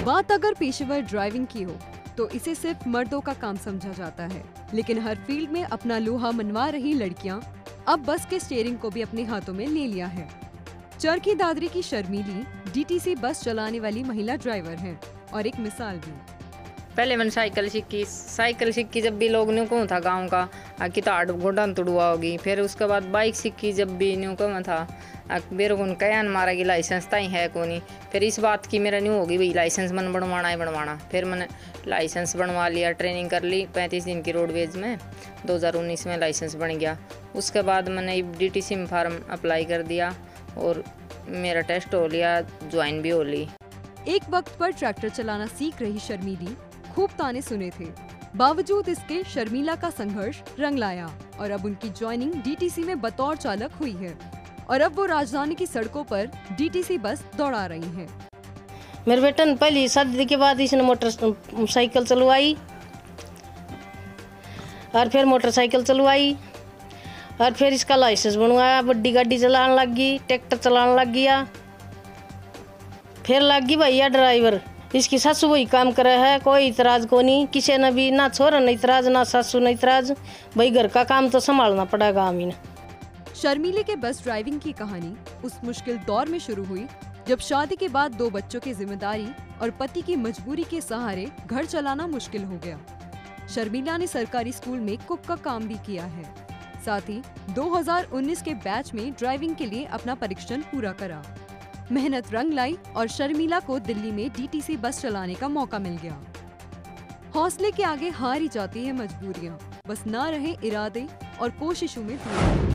बात अगर पेशेवर ड्राइविंग की हो तो इसे सिर्फ़ मर्दों का काम समझा जाता है। लेकिन हर फ़ील्ड में अपना लोहा मनवा रही लड़कियाँ अब बस के स्टेयरिंग को भी अपने हाथों में ले लिया है। चरखी दादरी की शर्मीली डीटीसी बस चलाने वाली महिला ड्राइवर हैं, और एक मिसाल भी। पहले मैंने साइकिल सीखी। साइकिल सीखी जब भी लोग न्यू को था गाँव का कि तो आठ घोड़ा तुड़ुआ होगी। फिर उसके बाद बाइक सीखी जब भी न्यू को था मेरे को कहन मारा कि लाइसेंस ताई है को नहीं फिर इस बात की मेरा न्यू होगी भाई, लाइसेंस मन बनवाना ही बनवाना। फिर मैंने लाइसेंस बनवा लिया, ट्रेनिंग कर ली पैंतीस दिन की रोडवेज़ में 2019 में लाइसेंस बन गया। उसके बाद मैंने डी टी सी में फार्म अप्लाई कर दिया और मेरा टेस्ट हो लिया, ज्वाइन भी हो ली। एक वक्त पर ट्रैक्टर चलाना सीख रही शर्मीली। खूब ताने सुने थे। बावजूद इसके शर्मिला का संघर्ष रंग लाया और अब उनकी ज्वाइनिंग डीटीसी में बतौर चालक हुई है। और अब वो राजधानी की सड़कों पर डीटीसी बस दौड़ा रही हैं। मेरे बेटे ने पहली शादी के बाद इसने मोटर साइकिल चलवाई और फिर मोटरसाइकिल चलवाई और फिर इसका लाइसेंस बनवाया। बड़ी गाड़ी चलाने लग गई ट्रैक्टर चलाने लग गया। फिर लग गई भैया ड्राइवर इसकी सासू वही काम करे है, कोई इतराज को नहीं किसी ने भी ना छोरा, न इतराज, ना सासू, न इतराज। भाई घर का काम तो संभालना पड़ेगा हमें शर्मीले के बस ड्राइविंग की कहानी उस मुश्किल दौर में शुरू हुई, जब शादी के बाद दो बच्चों की ज़िम्मेदारी और पति की मजबूरी के सहारे घर चलाना मुश्किल हो गया। शर्मिला ने सरकारी स्कूल में कुक का काम भी किया है। साथ ही 2019 के बैच में ड्राइविंग के लिए अपना परीक्षण पूरा करा। मेहनत रंग लाई और शर्मिला को दिल्ली में डीटीसी बस चलाने का मौका मिल गया। हौसले के आगे हार ही जाती है मजबूरियाँ। बस ना रहे इरादे और कोशिशों में दूर